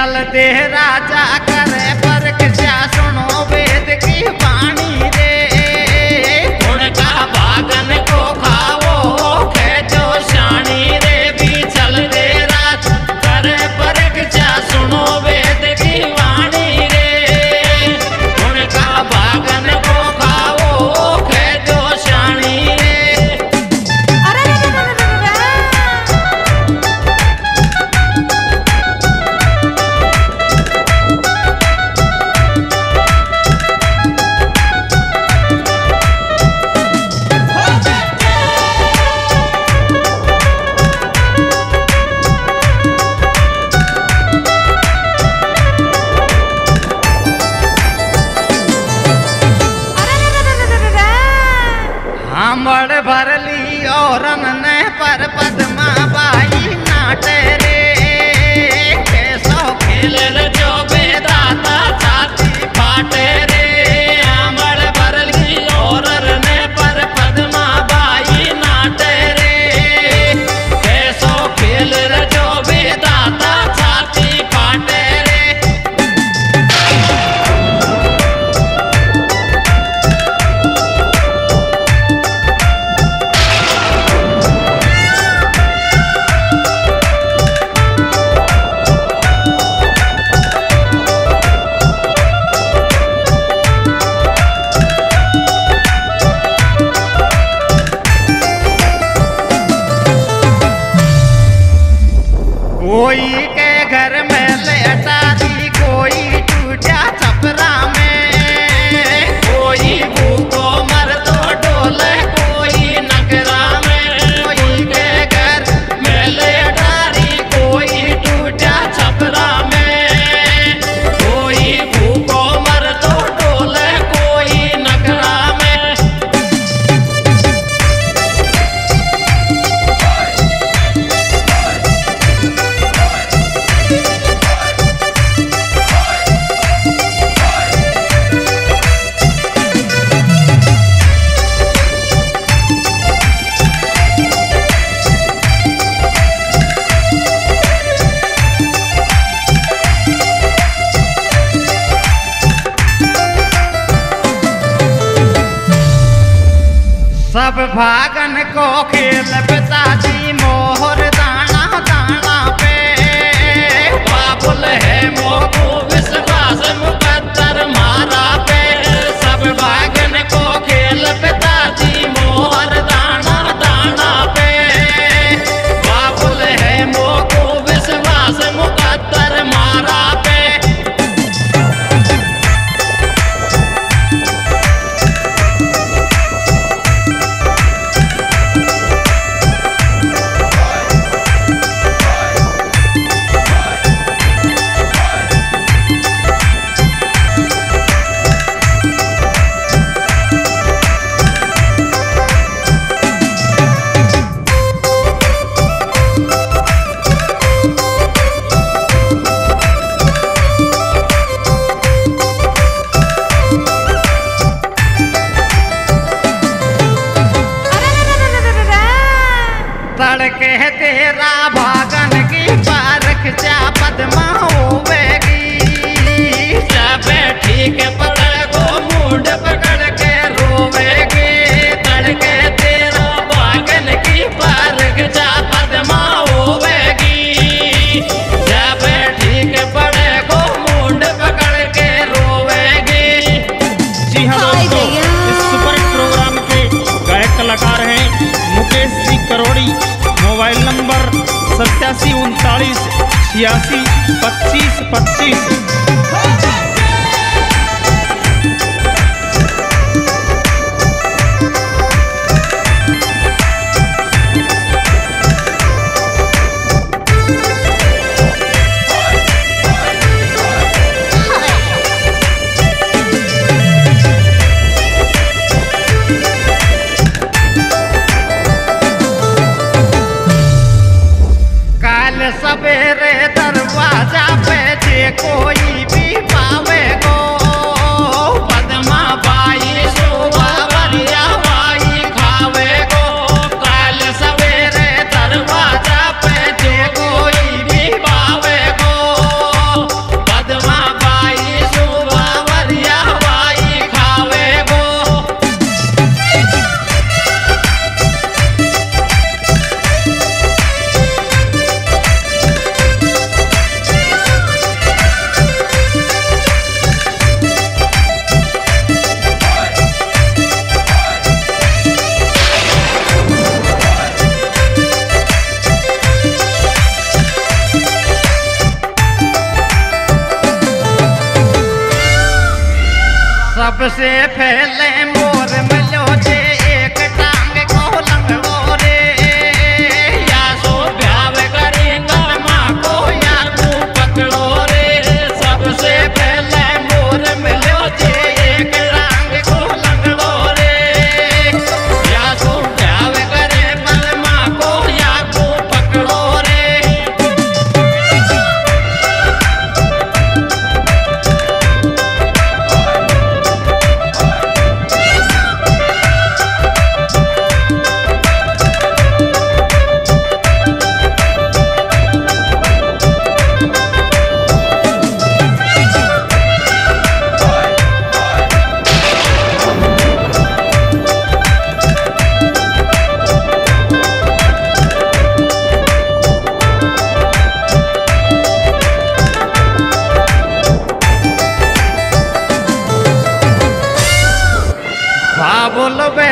चलते राजा का अमर भरली और ने पर पदमा बाई नाटे कोई के घर में से हटा दी कोई टूटा छपरा में भागन को खेल पे छियासी पच्चीस पच्चीस। सबसे पहले বলবে